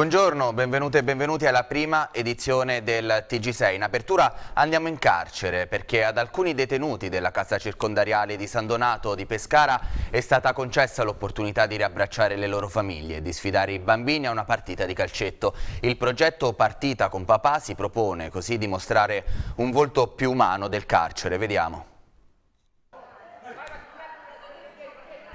Buongiorno, benvenute e benvenuti alla prima edizione del TG6. In apertura andiamo in carcere perché ad alcuni detenuti della casa circondariale di San Donato di Pescara è stata concessa l'opportunità di riabbracciare le loro famiglie e di sfidare i bambini a una partita di calcetto. Il progetto Partita con papà si propone così di mostrare un volto più umano del carcere. Vediamo.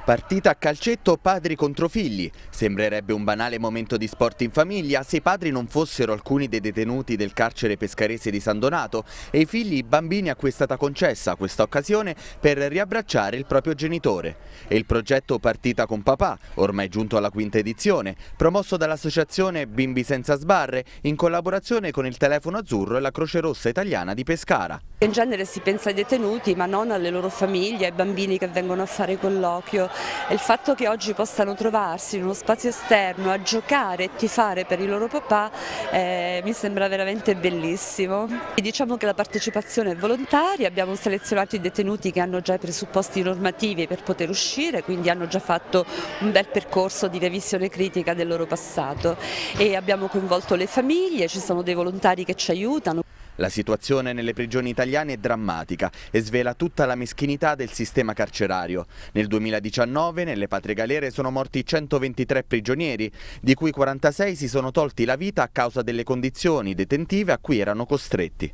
Partita a calcetto padri contro figli. Sembrerebbe un banale momento di sport in famiglia se i padri non fossero alcuni dei detenuti del carcere pescarese di San Donato e i figli bambini a cui è stata concessa questa occasione per riabbracciare il proprio genitore. E il progetto Partita con papà, ormai giunto alla quinta edizione, promosso dall'associazione Bimbi Senza Sbarre in collaborazione con il Telefono Azzurro e la Croce Rossa Italiana di Pescara. In genere si pensa ai detenuti ma non alle loro famiglie, ai bambini che vengono a fare colloquio il fatto che oggi possano trovarsi in uno spazio esterno a giocare e tifare per i loro papà eh, mi sembra veramente bellissimo. E diciamo che la partecipazione è volontaria, abbiamo selezionato i detenuti che hanno già i presupposti normativi per poter uscire, quindi hanno già fatto un bel percorso di revisione critica del loro passato e abbiamo coinvolto le famiglie, ci sono dei volontari che ci aiutano. La situazione nelle prigioni italiane è drammatica e svela tutta la meschinità del sistema carcerario. Nel 2019 nelle patrie galere sono morti 123 prigionieri, di cui 46 si sono tolti la vita a causa delle condizioni detentive a cui erano costretti.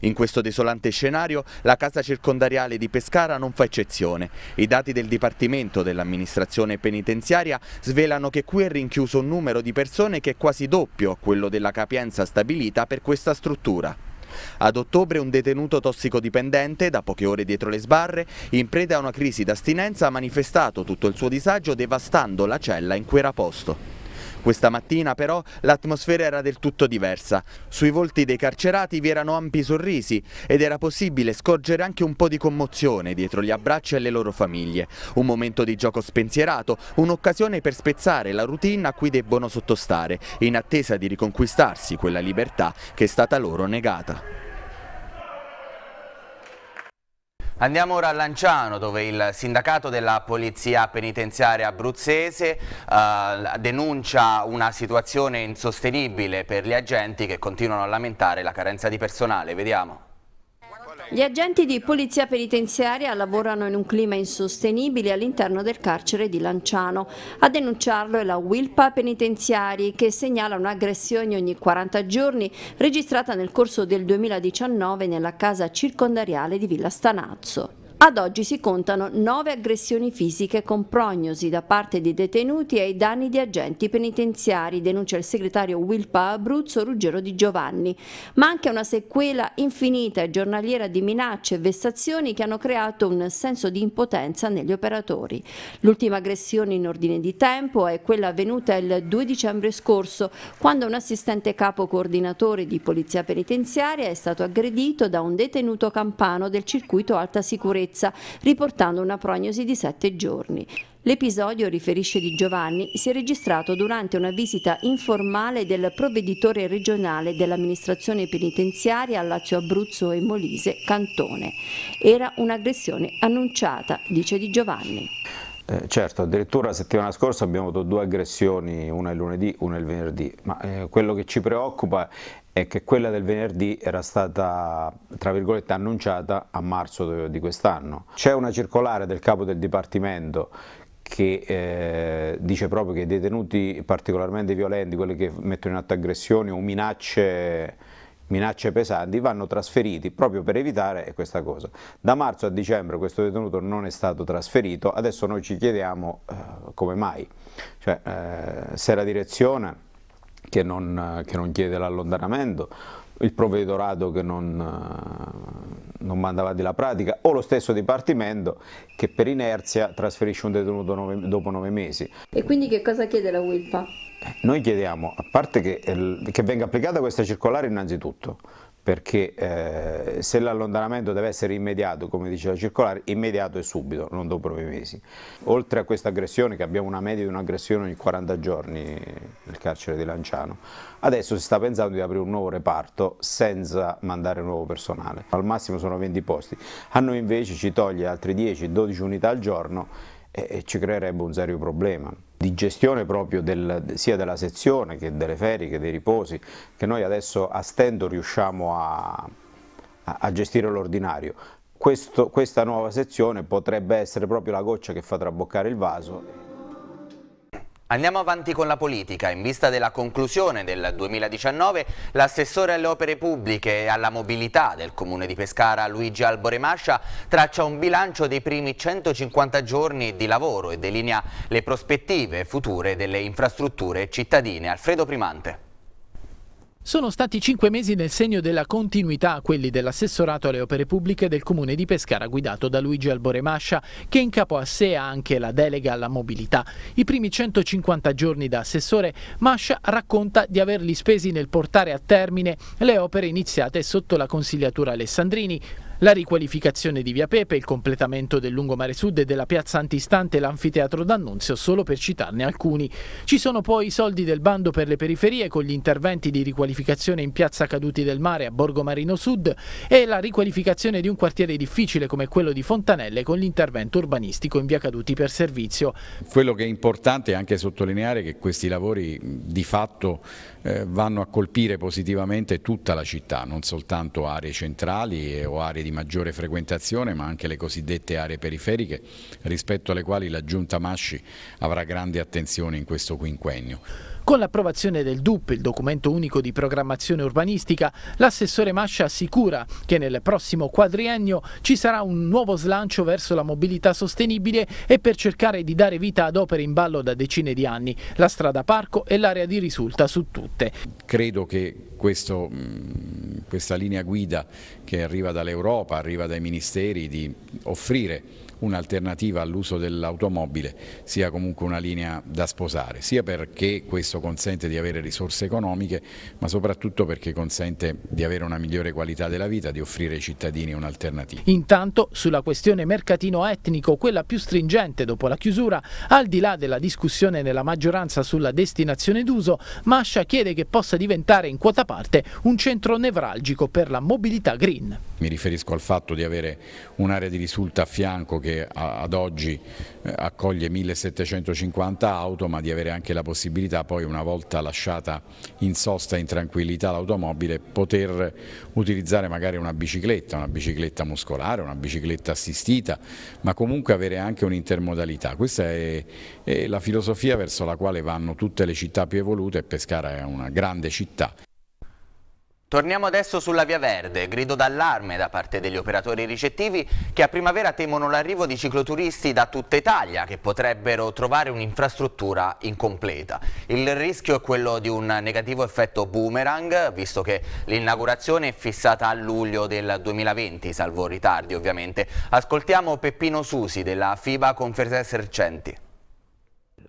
In questo desolante scenario la casa circondariale di Pescara non fa eccezione. I dati del Dipartimento dell'amministrazione penitenziaria svelano che qui è rinchiuso un numero di persone che è quasi doppio a quello della capienza stabilita per questa struttura. Ad ottobre un detenuto tossicodipendente, da poche ore dietro le sbarre, in preda a una crisi d'astinenza ha manifestato tutto il suo disagio devastando la cella in cui era posto. Questa mattina però l'atmosfera era del tutto diversa. Sui volti dei carcerati vi erano ampi sorrisi ed era possibile scorgere anche un po' di commozione dietro gli abbracci alle loro famiglie. Un momento di gioco spensierato, un'occasione per spezzare la routine a cui debbono sottostare, in attesa di riconquistarsi quella libertà che è stata loro negata. Andiamo ora a Lanciano dove il sindacato della polizia penitenziaria abruzzese eh, denuncia una situazione insostenibile per gli agenti che continuano a lamentare la carenza di personale. Vediamo. Gli agenti di polizia penitenziaria lavorano in un clima insostenibile all'interno del carcere di Lanciano. A denunciarlo è la Wilpa Penitenziari che segnala un'aggressione ogni 40 giorni registrata nel corso del 2019 nella casa circondariale di Villa Stanazzo. Ad oggi si contano nove aggressioni fisiche con prognosi da parte di detenuti ai danni di agenti penitenziari, denuncia il segretario Wilpa Abruzzo Ruggero Di Giovanni, ma anche una sequela infinita e giornaliera di minacce e vessazioni che hanno creato un senso di impotenza negli operatori. L'ultima aggressione in ordine di tempo è quella avvenuta il 2 dicembre scorso, quando un assistente capo coordinatore di polizia penitenziaria è stato aggredito da un detenuto campano del circuito alta sicurezza sicurezza, riportando una prognosi di sette giorni. L'episodio, riferisce Di Giovanni, si è registrato durante una visita informale del provveditore regionale dell'amministrazione penitenziaria a Lazio Abruzzo e Molise, Cantone. Era un'aggressione annunciata, dice Di Giovanni. Eh, certo, addirittura la settimana scorsa abbiamo avuto due aggressioni, una il lunedì, una il venerdì, ma eh, quello che ci preoccupa è che quella del venerdì era stata, tra virgolette, annunciata a marzo di quest'anno. C'è una circolare del capo del Dipartimento che eh, dice proprio che i detenuti particolarmente violenti, quelli che mettono in atto aggressioni o minacce, minacce pesanti, vanno trasferiti proprio per evitare questa cosa. Da marzo a dicembre questo detenuto non è stato trasferito, adesso noi ci chiediamo eh, come mai, cioè, eh, se la direzione che non, che non chiede l'allontanamento, il provvedorato che non, non manda avanti la pratica o lo stesso Dipartimento che per inerzia trasferisce un detenuto nove, dopo nove mesi. E quindi che cosa chiede la WILPA? Noi chiediamo, a parte che, che venga applicata questa circolare innanzitutto, perché eh, se l'allontanamento deve essere immediato, come dice la circolare, immediato e subito, non dopo nove mesi. Oltre a questa aggressione, che abbiamo una media di un'aggressione ogni 40 giorni nel carcere di Lanciano, adesso si sta pensando di aprire un nuovo reparto senza mandare nuovo personale. Al massimo sono 20 posti, a noi invece ci toglie altri 10-12 unità al giorno e ci creerebbe un serio problema. Di gestione proprio del, sia della sezione che delle ferie che dei riposi che noi adesso a stento riusciamo a, a, gestire l'ordinario. Questa nuova sezione potrebbe essere proprio la goccia che fa traboccare il vaso. Andiamo avanti con la politica. In vista della conclusione del 2019, l'assessore alle opere pubbliche e alla mobilità del comune di Pescara, Luigi Alboremascia, traccia un bilancio dei primi 150 giorni di lavoro e delinea le prospettive future delle infrastrutture cittadine. Alfredo Primante. Sono stati cinque mesi nel segno della continuità quelli dell'assessorato alle opere pubbliche del comune di Pescara guidato da Luigi Alboremascia che in capo a sé ha anche la delega alla mobilità. I primi 150 giorni da assessore Mascia racconta di averli spesi nel portare a termine le opere iniziate sotto la consigliatura Alessandrini la riqualificazione di Via Pepe, il completamento del lungomare sud e della piazza antistante l'anfiteatro d'Annunzio, solo per citarne alcuni. Ci sono poi i soldi del bando per le periferie con gli interventi di riqualificazione in piazza Caduti del Mare a Borgo Marino Sud e la riqualificazione di un quartiere difficile come quello di Fontanelle con l'intervento urbanistico in via Caduti per servizio. Quello che è importante è anche sottolineare che questi lavori di fatto eh, vanno a colpire positivamente tutta la città, non soltanto aree centrali o aree di maggiore frequentazione ma anche le cosiddette aree periferiche rispetto alle quali la Giunta Masci avrà grande attenzione in questo quinquennio. Con l'approvazione del DUP, il documento unico di programmazione urbanistica, l'assessore Mascia assicura che nel prossimo quadriennio ci sarà un nuovo slancio verso la mobilità sostenibile e per cercare di dare vita ad opere in ballo da decine di anni, la strada parco e l'area di risulta su tutte. Credo che questo, questa linea guida che arriva dall'Europa, arriva dai ministeri di offrire un'alternativa all'uso dell'automobile sia comunque una linea da sposare, sia perché questo consente di avere risorse economiche, ma soprattutto perché consente di avere una migliore qualità della vita, di offrire ai cittadini un'alternativa. Intanto, sulla questione mercatino etnico, quella più stringente dopo la chiusura, al di là della discussione nella maggioranza sulla destinazione d'uso, Mascia chiede che possa diventare in quota parte un centro nevralgico per la mobilità green. Mi riferisco al fatto di avere un'area di risulta a fianco che ad oggi eh, accoglie 1750 auto ma di avere anche la possibilità poi una volta lasciata in sosta in tranquillità l'automobile poter utilizzare magari una bicicletta, una bicicletta muscolare, una bicicletta assistita ma comunque avere anche un'intermodalità. Questa è, è la filosofia verso la quale vanno tutte le città più evolute e Pescara è una grande città. Torniamo adesso sulla Via Verde, grido d'allarme da parte degli operatori ricettivi che a primavera temono l'arrivo di cicloturisti da tutta Italia che potrebbero trovare un'infrastruttura incompleta. Il rischio è quello di un negativo effetto boomerang, visto che l'inaugurazione è fissata a luglio del 2020, salvo ritardi ovviamente. Ascoltiamo Peppino Susi della FIBA Confesercenti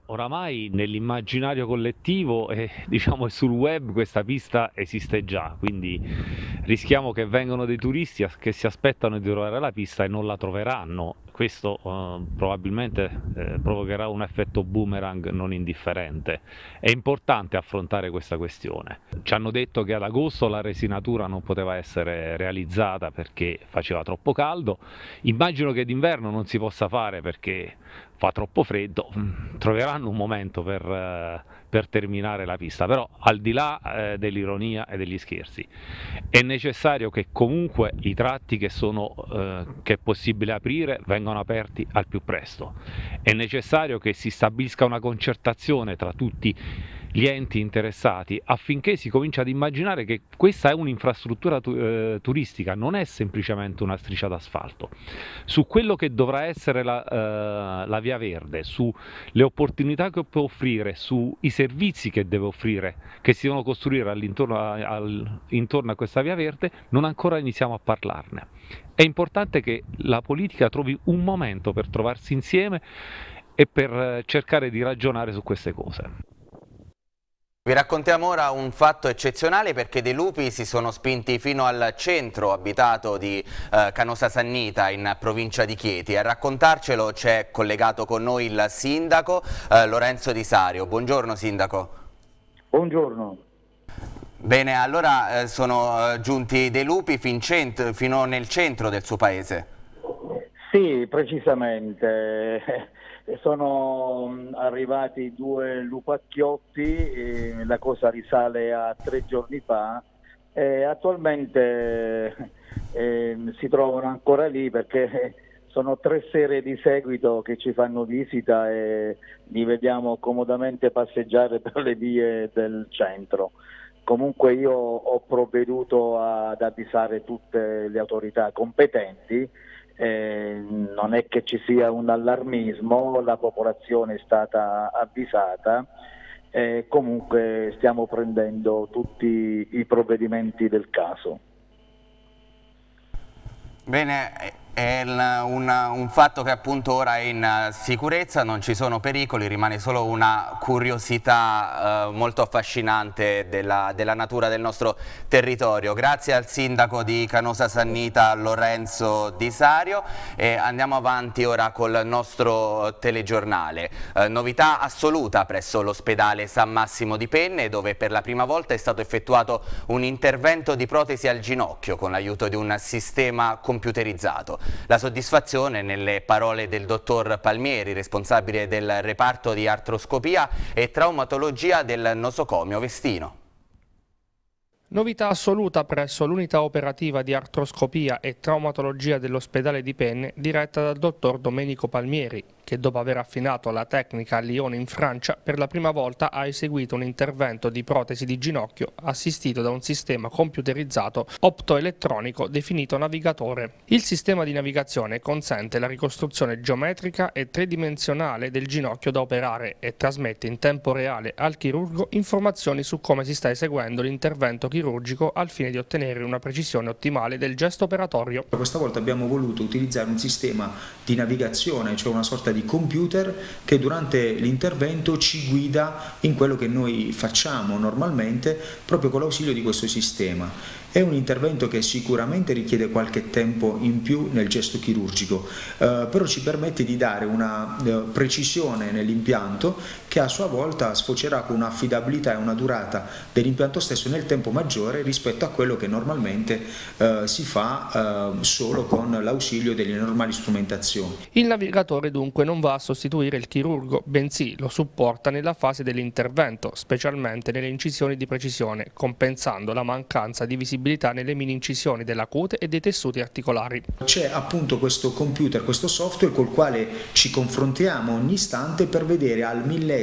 oramai nell'immaginario collettivo e diciamo sul web questa pista esiste già, quindi rischiamo che vengano dei turisti che si aspettano di trovare la pista e non la troveranno. Questo eh, probabilmente eh, provocherà un effetto boomerang non indifferente. È importante affrontare questa questione. Ci hanno detto che ad agosto la resinatura non poteva essere realizzata perché faceva troppo caldo. Immagino che d'inverno non si possa fare perché fa troppo freddo, mm, troveranno un momento per, eh, per terminare la pista, però al di là eh, dell'ironia e degli scherzi è necessario che comunque i tratti che, sono, eh, che è possibile aprire vengano aperti al più presto, è necessario che si stabilisca una concertazione tra tutti gli enti interessati affinché si cominci ad immaginare che questa è un'infrastruttura tu eh, turistica, non è semplicemente una striscia d'asfalto. Su quello che dovrà essere la, eh, la via verde, sulle opportunità che può offrire, sui servizi che deve offrire, che si devono costruire all'intorno al, intorno a questa via verde, non ancora iniziamo a parlarne. È importante che la politica trovi un momento per trovarsi insieme e per eh, cercare di ragionare su queste cose. Vi raccontiamo ora un fatto eccezionale perché dei lupi si sono spinti fino al centro abitato di eh, Canosa Sannita in provincia di Chieti. A raccontarcelo c'è collegato con noi il sindaco eh, Lorenzo Di Sario. Buongiorno sindaco. Buongiorno. Bene, allora eh, sono eh, giunti dei lupi fin fino nel centro del suo paese. Sì, precisamente. Sono mm, arrivati due lupacchiotti, la cosa risale a tre giorni fa e attualmente eh, si trovano ancora lì perché sono tre sere di seguito che ci fanno visita e li vediamo comodamente passeggiare per le vie del centro. Comunque io ho provveduto ad avvisare tutte le autorità competenti, eh, non è che ci sia un allarmismo, la popolazione è stata avvisata e comunque stiamo prendendo tutti i provvedimenti del caso. Bene, è un, un, fatto che appunto ora è in eh, sicurezza, non ci sono pericoli, rimane solo una curiosità eh, molto affascinante della, della, natura del nostro territorio. Grazie al sindaco di Canosa Sannita Lorenzo Di Sario e andiamo avanti ora col nostro telegiornale. Eh, novità assoluta presso l'ospedale San Massimo di Penne dove per la prima volta è stato effettuato un intervento di protesi al ginocchio con l'aiuto di un sistema computerizzato. La soddisfazione nelle parole del dottor Palmieri, responsabile del reparto di artroscopia e traumatologia del nosocomio Vestino. Novità assoluta presso l'unità operativa di artroscopia e traumatologia dell'ospedale di Penne diretta dal dottor Domenico Palmieri, che dopo aver affinato la tecnica a Lione in Francia, per la prima volta ha eseguito un intervento di protesi di ginocchio assistito da un sistema computerizzato optoelettronico definito navigatore. Il sistema di navigazione consente la ricostruzione geometrica e tridimensionale del ginocchio da operare e trasmette in tempo reale al chirurgo informazioni su come si sta eseguendo l'intervento chirurgico al fine di ottenere una precisione ottimale del gesto operatorio. Questa volta abbiamo voluto utilizzare un sistema di navigazione, cioè una sorta di computer che durante l'intervento ci guida in quello che noi facciamo normalmente proprio con l'ausilio di questo sistema. È un intervento che sicuramente richiede qualche tempo in più nel gesto chirurgico, eh, però ci permette di dare una eh, precisione nell'impianto che a sua volta sfocerà con un'affidabilità e una durata dell'impianto stesso nel tempo maggiore rispetto a quello che normalmente eh, si fa eh, solo con l'ausilio delle normali strumentazioni. Il navigatore dunque non va a sostituire il chirurgo, bensì lo supporta nella fase dell'intervento, specialmente nelle incisioni di precisione, compensando la mancanza di visibilità nelle mini incisioni della cute e dei tessuti articolari. C'è appunto questo computer, questo software col quale ci confrontiamo ogni istante per vedere al millesimo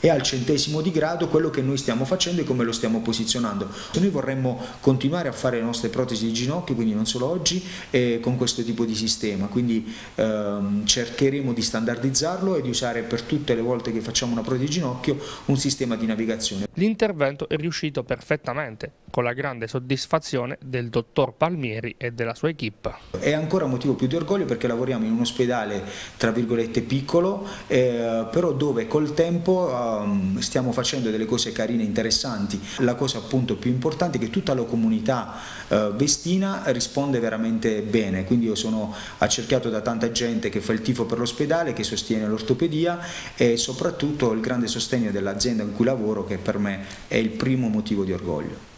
e al centesimo di grado quello che noi stiamo facendo e come lo stiamo posizionando. Noi vorremmo continuare a fare le nostre protesi di ginocchio, quindi non solo oggi, eh, con questo tipo di sistema, quindi ehm, cercheremo di standardizzarlo e di usare per tutte le volte che facciamo una protesi di ginocchio un sistema di navigazione. L'intervento è riuscito perfettamente, con la grande soddisfazione del dottor Palmieri e della sua equip. È ancora motivo più di orgoglio perché lavoriamo in un ospedale tra virgolette piccolo, eh, però dove col tempo um, stiamo facendo delle cose carine e interessanti. La cosa appunto più importante è che tutta la comunità uh, vestina risponde veramente bene, quindi io sono accerchiato da tanta gente che fa il tifo per l'ospedale, che sostiene l'ortopedia e soprattutto il grande sostegno dell'azienda in cui lavoro che per me è il primo motivo di orgoglio.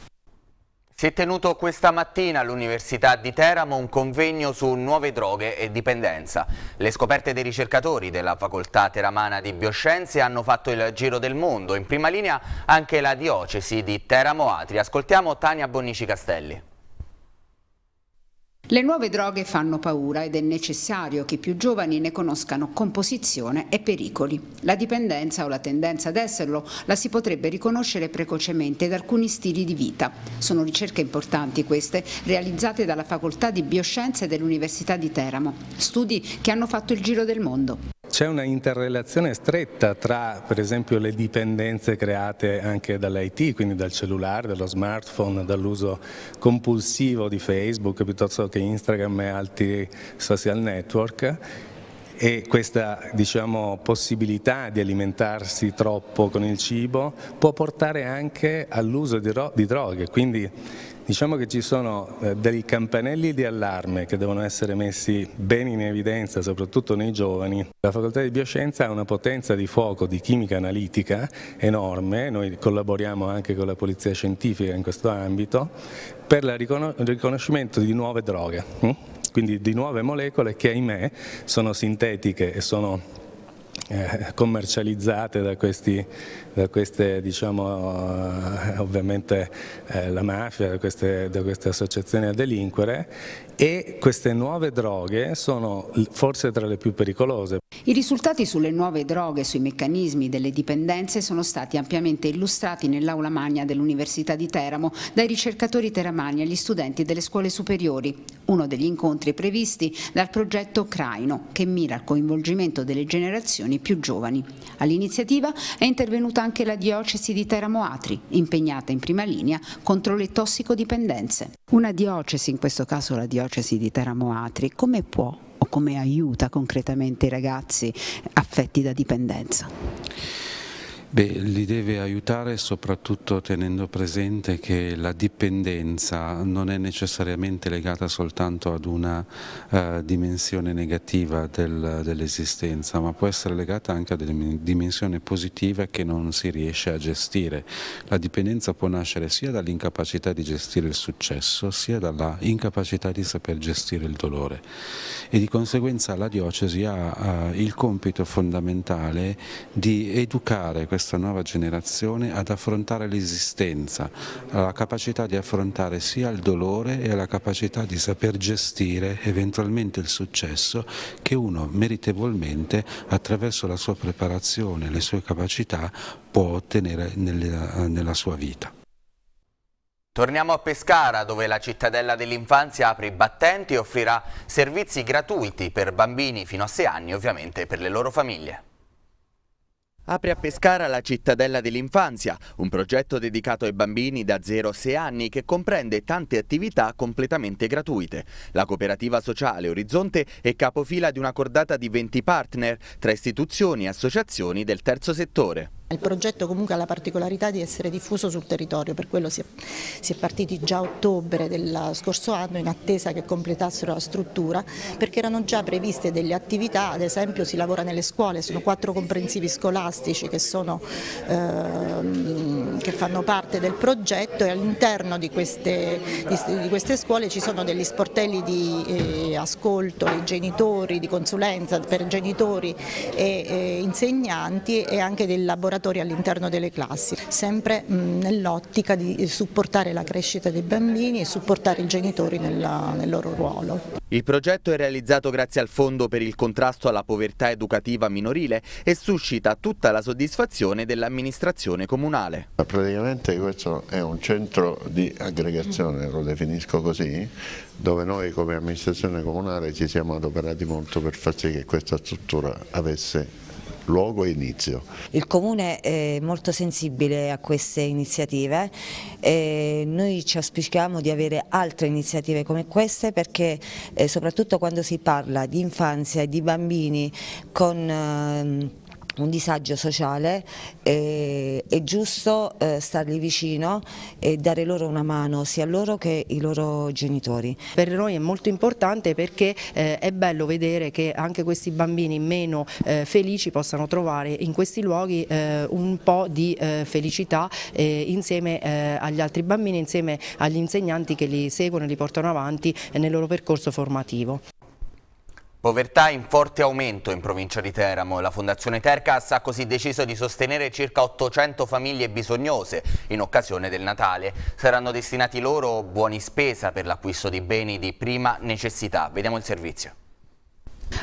Si è tenuto questa mattina all'Università di Teramo un convegno su nuove droghe e dipendenza. Le scoperte dei ricercatori della Facoltà Teramana di Bioscienze hanno fatto il giro del mondo. In prima linea anche la diocesi di Teramo Atri. Ascoltiamo Tania Bonici Castelli. Le nuove droghe fanno paura ed è necessario che i più giovani ne conoscano composizione e pericoli. La dipendenza o la tendenza ad esserlo la si potrebbe riconoscere precocemente da alcuni stili di vita. Sono ricerche importanti queste, realizzate dalla Facoltà di Bioscienze dell'Università di Teramo, studi che hanno fatto il giro del mondo. C'è una interrelazione stretta tra per esempio le dipendenze create anche dall'IT, quindi dal cellulare, dallo smartphone, dall'uso compulsivo di Facebook piuttosto che Instagram e altri social network. E questa diciamo, possibilità di alimentarsi troppo con il cibo può portare anche all'uso di, di droghe, quindi Diciamo che ci sono eh, dei campanelli di allarme che devono essere messi bene in evidenza, soprattutto nei giovani. La facoltà di bioscienza ha una potenza di fuoco di chimica analitica enorme, noi collaboriamo anche con la polizia scientifica in questo ambito, per il riconoscimento di nuove droghe. Hm? quindi di nuove molecole che ahimè sono sintetiche e sono eh, commercializzate da, questi, da queste, diciamo, eh, ovviamente eh, la mafia, da queste, da queste associazioni a delinquere e queste nuove droghe sono forse tra le più pericolose. I risultati sulle nuove droghe e sui meccanismi delle dipendenze sono stati ampiamente illustrati nell'aula magna dell'Università di Teramo dai ricercatori teramani agli studenti delle scuole superiori, uno degli incontri previsti dal progetto Craino che mira al coinvolgimento delle generazioni più giovani. All'iniziativa è intervenuta anche la diocesi di Teramo Atri, impegnata in prima linea contro le tossicodipendenze. Una diocesi, in questo caso la diocesi di Teramo Atri, come può o come aiuta concretamente i ragazzi affetti da dipendenza? Beh, li deve aiutare soprattutto tenendo presente che la dipendenza non è necessariamente legata soltanto ad una uh, dimensione negativa del, dell'esistenza, ma può essere legata anche ad una dimensione positiva che non si riesce a gestire. La dipendenza può nascere sia dall'incapacità di gestire il successo, sia dalla incapacità di saper gestire il dolore. E di conseguenza la diocesi ha uh, il compito fondamentale di educare questa nuova generazione ad affrontare l'esistenza, alla capacità di affrontare sia il dolore e alla capacità di saper gestire eventualmente il successo che uno meritevolmente attraverso la sua preparazione, le sue capacità può ottenere nella, nella sua vita. Torniamo a Pescara dove la cittadella dell'infanzia apre i battenti e offrirà servizi gratuiti per bambini fino a 6 anni ovviamente per le loro famiglie. Apre a Pescara la cittadella dell'infanzia, un progetto dedicato ai bambini da 0 a 6 anni che comprende tante attività completamente gratuite. La cooperativa sociale Orizzonte è capofila di una cordata di 20 partner tra istituzioni e associazioni del terzo settore. Il progetto comunque ha la particolarità di essere diffuso sul territorio, per quello si è, si è, partiti già a ottobre dello scorso anno in attesa che completassero la struttura, perché erano già previste delle attività, ad esempio si lavora nelle scuole, sono quattro comprensivi scolastici che, sono, ehm, che fanno parte del progetto e all'interno di, di, di queste, scuole ci sono degli sportelli di eh, ascolto ai genitori, di consulenza per genitori e eh, insegnanti e anche del laboratorio laboratori all'interno delle classi, sempre nell'ottica di supportare la crescita dei bambini e supportare i genitori nella, nel loro ruolo. Il progetto è realizzato grazie al Fondo per il contrasto alla povertà educativa minorile e suscita tutta la soddisfazione dell'amministrazione comunale. Praticamente questo è un centro di aggregazione, lo definisco così, dove noi come amministrazione comunale ci siamo adoperati molto per far sì che questa struttura avesse luogo e inizio. Il Comune è molto sensibile a queste iniziative e noi ci auspichiamo di avere altre iniziative come queste perché eh, soprattutto quando si parla di infanzia e di bambini con eh, un disagio sociale, eh, è giusto eh, stargli vicino e dare loro una mano, sia loro che i loro genitori. Per noi è molto importante perché eh, è bello vedere che anche questi bambini meno eh, felici possano trovare in questi luoghi eh, un po' di eh, felicità insieme agli altri bambini, insieme agli insegnanti che li seguono e li portano avanti nel loro percorso formativo. Povertà in forte aumento in provincia di Teramo. La Fondazione Tercas ha così deciso di sostenere circa 800 famiglie bisognose in occasione del Natale. Saranno destinati loro buoni spesa per l'acquisto di beni di prima necessità. Vediamo il servizio.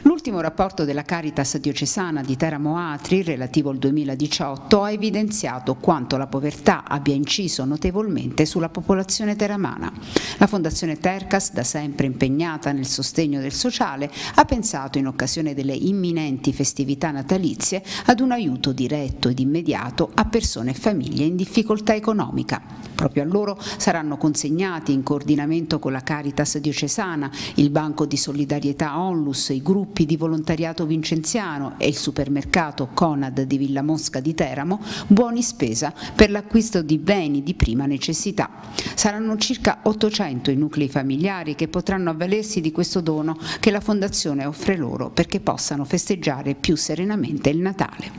L'ultimo rapporto della Caritas diocesana di Teramo Atri, relativo al 2018, ha evidenziato quanto la povertà abbia inciso notevolmente sulla popolazione teramana. La Fondazione Tercas, da sempre impegnata nel sostegno del sociale, ha pensato in occasione delle imminenti festività natalizie ad un aiuto diretto ed immediato a persone e famiglie in difficoltà economica. Proprio a loro saranno consegnati in coordinamento con la Caritas diocesana, il Banco di Solidarietà Onlus, i gruppi gruppi di volontariato vincenziano e il supermercato Conad di Villa Mosca di Teramo buoni spesa per l'acquisto di beni di prima necessità. Saranno circa 800 i nuclei familiari che potranno avvalersi di questo dono che la Fondazione offre loro perché possano festeggiare più serenamente il Natale.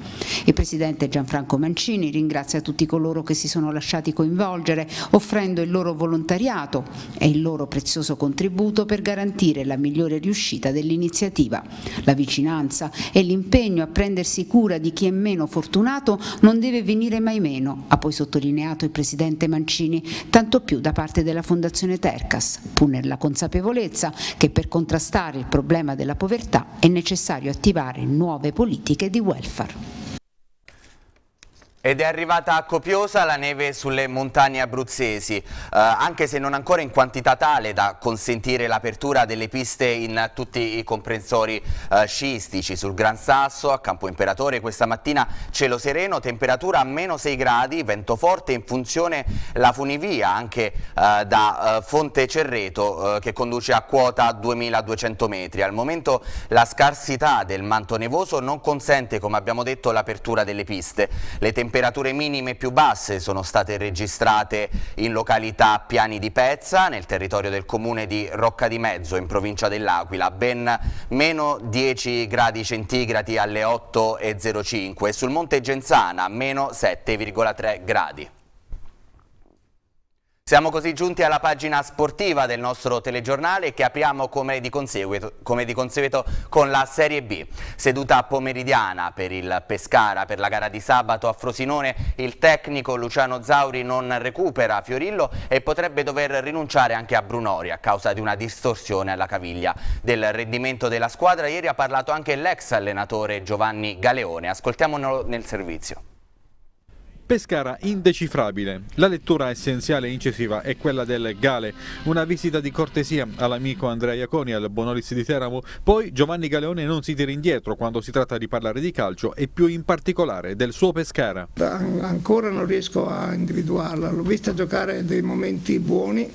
Il Presidente Gianfranco Mancini ringrazia tutti coloro che si sono lasciati coinvolgere offrendo il loro volontariato e il loro prezioso contributo per garantire la migliore riuscita dell'iniziativa. La vicinanza e l'impegno a prendersi cura di chi è meno fortunato non deve venire mai meno, ha poi sottolineato il Presidente Mancini, tanto più da parte della Fondazione Tercas, pur nella consapevolezza che per contrastare il problema della povertà è necessario attivare nuove politiche di welfare. Ed è arrivata copiosa la neve sulle montagne abruzzesi, eh, anche se non ancora in quantità tale da consentire l'apertura delle piste in tutti i comprensori eh, sciistici. Sul Gran Sasso, a Campo Imperatore, questa mattina cielo sereno, temperatura a meno 6 gradi, vento forte, in funzione la funivia anche eh, da eh, Fonte Cerreto eh, che conduce a quota 2200 metri. Al momento la scarsità del manto nevoso non consente, come abbiamo detto, l'apertura delle piste. Le temperature temperature minime più basse sono state registrate in località Piani di Pezza, nel territorio del comune di Rocca di Mezzo, in provincia dell'Aquila, ben meno 10 gradi centigradi alle 8.05 e sul Monte Genzana meno 7,3 gradi. Siamo così giunti alla pagina sportiva del nostro telegiornale che apriamo come di, come di consueto con la Serie B. Seduta pomeridiana per il Pescara per la gara di sabato a Frosinone, il tecnico Luciano Zauri non recupera Fiorillo e potrebbe dover rinunciare anche a Brunori a causa di una distorsione alla caviglia. Del rendimento della squadra ieri ha parlato anche l'ex allenatore Giovanni Galeone. Ascoltiamolo nel servizio. Pescara indecifrabile. La lettura essenziale e incisiva è quella del Gale, una visita di cortesia all'amico Andrea Iaconi al Bonolis di Teramo, poi Giovanni Galeone non si tira indietro quando si tratta di parlare di calcio e più in particolare del suo Pescara. Ancora non riesco a individuarla, l'ho vista giocare dei momenti buoni,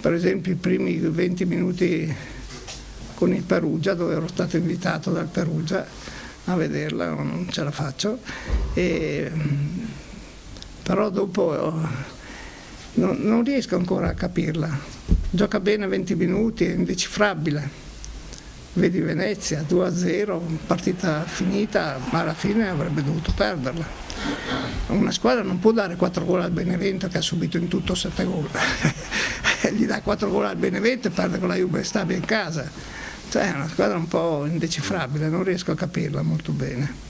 per esempio i primi 20 minuti con il Perugia dove ero stato invitato dal Perugia a vederla, non ce la faccio, e, però dopo non, non riesco ancora a capirla. Gioca bene 20 minuti, è indecifrabile. Vedi Venezia 2-0, partita finita, ma alla fine avrebbe dovuto perderla. Una squadra non può dare 4 gol al Benevento che ha subito in tutto 7 gol. Gli dà 4 gol al Benevento e perde con la Juve Stabia in casa cioè è una squadra un po' indecifrabile, non riesco a capirla molto bene.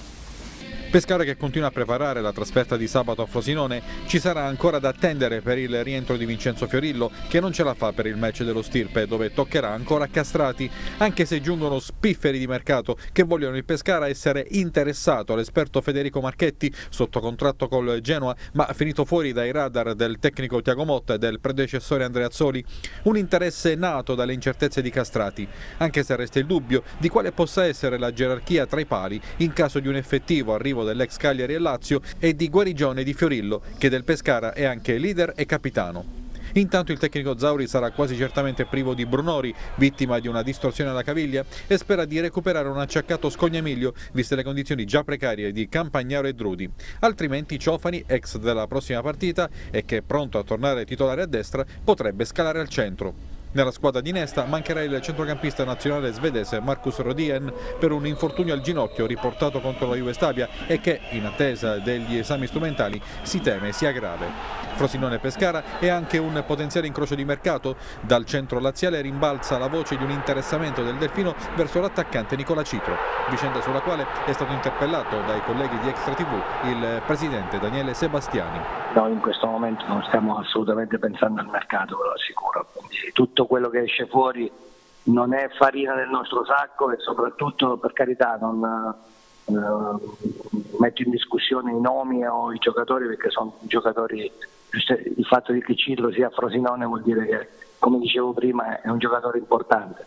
Pescara che continua a preparare la trasferta di sabato a Frosinone, ci sarà ancora da attendere per il rientro di Vincenzo Fiorillo che non ce la fa per il match dello Stirpe dove toccherà ancora castrati anche se giungono spifferi di mercato che vogliono il Pescara essere interessato. All'esperto Federico Marchetti sotto contratto col Genoa ma finito fuori dai radar del tecnico Tiago Motta e del predecessore Andrea Azzoli. Un interesse nato dalle incertezze di castrati anche se resta il dubbio di quale possa essere la gerarchia tra i pali in caso di un effettivo arrivo arrivo dell'ex Cagliari e Lazio e di guarigione di Fiorillo, che del Pescara è anche leader e capitano. Intanto il tecnico Zauri sarà quasi certamente privo di Brunori, vittima di una distorsione alla caviglia, e spera di recuperare un acciaccato Scognamiglio, viste le condizioni già precarie di Campagnaro e Drudi. Altrimenti Ciofani, ex della prossima partita e che è pronto a tornare titolare a destra, potrebbe scalare al centro. Nella squadra di Nesta mancherà il centrocampista nazionale svedese Marcus Rodien per un infortunio al ginocchio riportato contro la Juve Stabia e che, in attesa degli esami strumentali, si teme sia grave. Frosinone Pescara è anche un potenziale incrocio di mercato. Dal centro laziale rimbalza la voce di un interessamento del Delfino verso l'attaccante Nicola Citro, vicenda sulla quale è stato interpellato dai colleghi di Extra TV il presidente Daniele Sebastiani. Noi in questo momento non stiamo assolutamente pensando al mercato, ve lo assicuro. Tutto quello che esce fuori non è farina del nostro sacco e soprattutto per carità non eh, metto in discussione i nomi o i giocatori perché sono giocatori il fatto che Citro sia Frosinone vuol dire che, come dicevo prima, è un giocatore importante.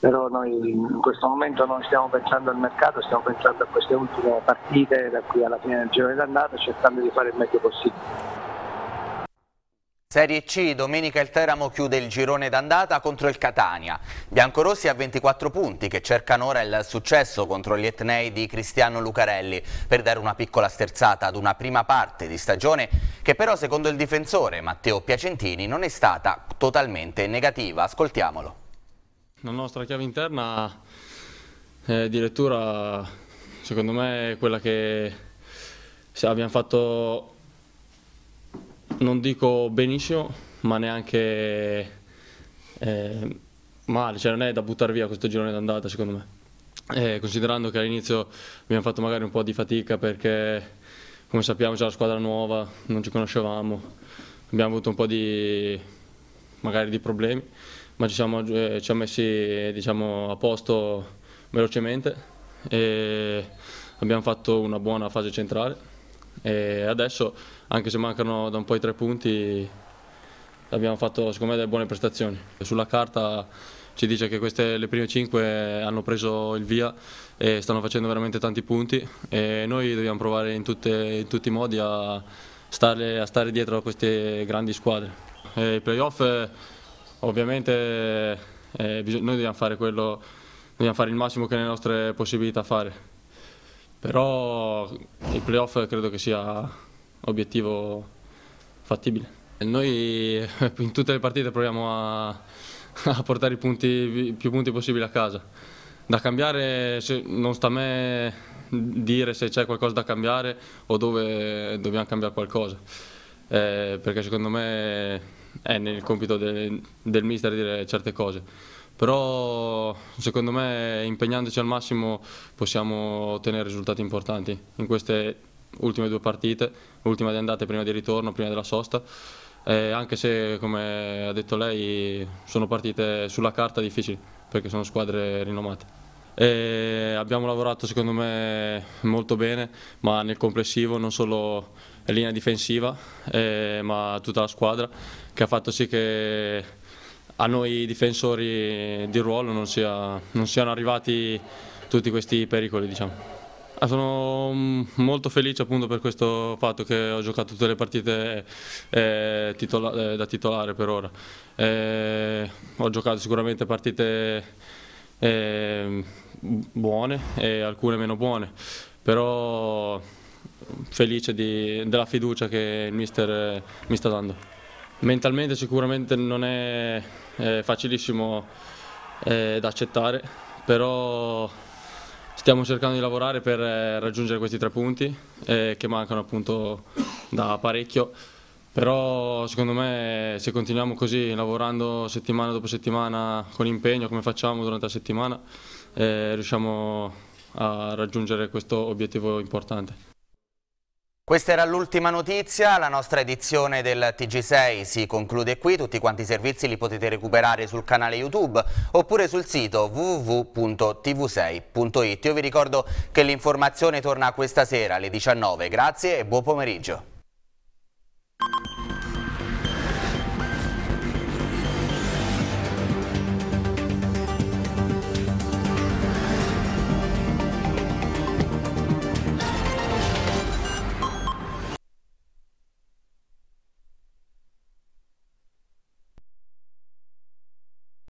Però noi in questo momento non stiamo pensando al mercato, stiamo pensando a queste ultime partite da qui alla fine del giro d'andata, cercando di fare il meglio possibile. Serie C, domenica il Teramo chiude il girone d'andata contro il Catania. Biancorossi a 24 punti che cercano ora il successo contro gli etnei di Cristiano Lucarelli per dare una piccola sterzata ad una prima parte di stagione che però secondo il difensore Matteo Piacentini non è stata totalmente negativa. Ascoltiamolo. La nostra chiave interna è addirittura secondo me è quella che abbiamo fatto non dico benissimo, ma neanche eh, male, cioè non è da buttare via questo girone d'andata secondo me. Eh, considerando che all'inizio abbiamo fatto magari un po' di fatica perché come sappiamo c'è la squadra nuova, non ci conoscevamo, abbiamo avuto un po' di, magari di problemi, ma ci siamo eh, ci messi diciamo, a posto velocemente e abbiamo fatto una buona fase centrale e adesso anche se mancano da un po' i tre punti abbiamo fatto secondo me delle buone prestazioni. Sulla carta ci dice che queste le prime cinque hanno preso il via e stanno facendo veramente tanti punti e noi dobbiamo provare in, tutte, in tutti i modi a stare, a stare, dietro a queste grandi squadre. E I playoff ovviamente eh, noi dobbiamo fare, quello, dobbiamo fare il massimo che nelle nostre possibilità fare però il playoff credo che sia obiettivo fattibile. Noi in tutte le partite proviamo a, a portare i punti, più punti possibili a casa. Da cambiare non sta a me dire se c'è qualcosa da cambiare o dove dobbiamo cambiare qualcosa, eh, perché secondo me è nel compito de, del mister dire certe cose però secondo me impegnandoci al massimo possiamo ottenere risultati importanti in queste ultime due partite, l'ultima di andata e prima di ritorno, prima della sosta, eh, anche se come ha detto lei sono partite sulla carta difficili perché sono squadre rinomate. E abbiamo lavorato secondo me molto bene, ma nel complessivo non solo linea difensiva, eh, ma tutta la squadra, che ha fatto sì che a noi difensori di ruolo non, sia, non siano arrivati tutti questi pericoli. Diciamo. Ah, sono molto felice appunto per questo fatto che ho giocato tutte le partite eh, titola eh, da titolare per ora. Eh, ho giocato sicuramente partite eh, buone e alcune meno buone, però felice di, della fiducia che il mister eh, mi sta dando. Mentalmente sicuramente non è è facilissimo eh, da accettare, però stiamo cercando di lavorare per eh, raggiungere questi tre punti eh, che mancano appunto da parecchio. Però secondo me se continuiamo così, lavorando settimana dopo settimana con impegno come facciamo durante la settimana, eh, riusciamo a raggiungere questo obiettivo importante. Questa era l'ultima notizia, la nostra edizione del TG6 si conclude qui, tutti quanti i servizi li potete recuperare sul canale YouTube oppure sul sito www.tv6.it. Io vi ricordo che l'informazione torna questa sera alle 19, grazie e buon pomeriggio.